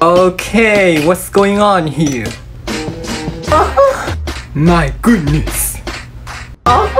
Okay, what's going on here? Oh. My goodness. Oh.